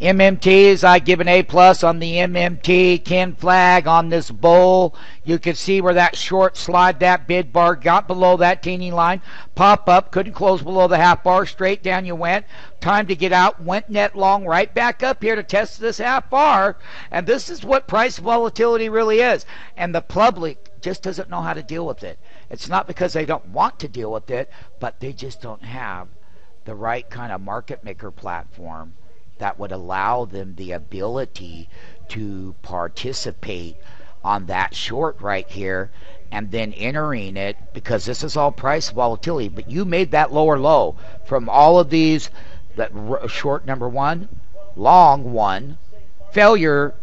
MMTs, I give an A plus on the MMT. Ken Flag on this bull. You can see where that short slide, that bid bar got below that teeny line. Pop up, couldn't close below the half bar. Straight down you went. Time to get out. Went net long right back up here to test this half bar. And this is what price volatility really is. And the public just doesn't know how to deal with it. It's not because they don't want to deal with it, but they just don't have the right kind of market maker platform that would allow them the ability to participate on that short right here and then entering it because this is all price volatility. But you made that lower low from all of these that short number 1 long 1 failure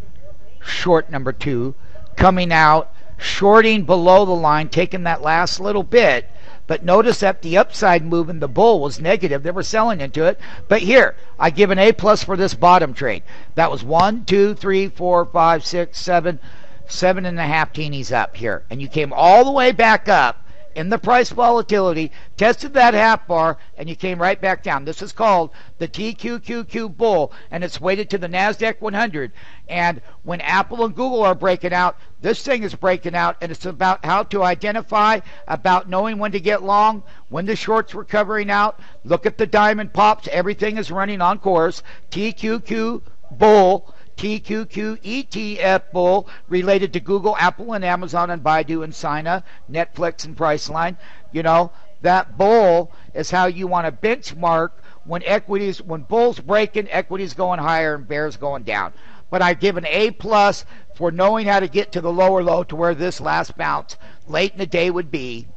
short number 2 coming out shorting below the line taking that last little bit but notice that the upside move in the bull was negative. They were selling into it. But here, I give an A plus for this bottom trade. That was one, two, three, four, five, six, seven, seven and a half teenies up here. And you came all the way back up in the price volatility, tested that half bar, and you came right back down. This is called the TQQQ bull, and it's weighted to the NASDAQ 100. And when Apple and Google are breaking out, this thing is breaking out, and it's about how to identify, about knowing when to get long, when the shorts were covering out. Look at the diamond pops. Everything is running on course. TQQ bull TQQ ETF bull related to Google, Apple, and Amazon, and Baidu, and Sina, Netflix, and Priceline. You know, that bull is how you want to benchmark when equities, when bulls breaking, equities going higher and bears going down. But I give an A plus for knowing how to get to the lower low to where this last bounce late in the day would be.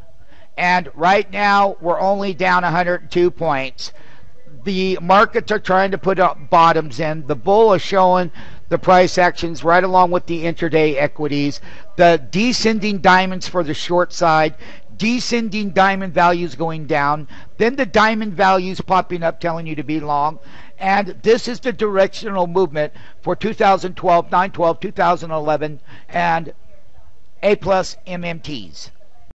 And right now, we're only down 102 points the markets are trying to put up bottoms in. The bull is showing the price actions right along with the intraday equities. The descending diamonds for the short side, descending diamond values going down, then the diamond values popping up telling you to be long. And this is the directional movement for 2012, 912, 2011, and A plus MMTs.